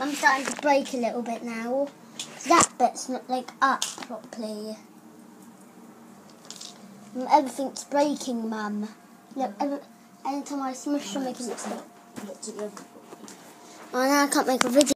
I'm starting to break a little bit now. That bit's not like up properly. Mm, everything's breaking, Mum. Look, every, anytime I smash something, it's not. Oh, now I can't make a video.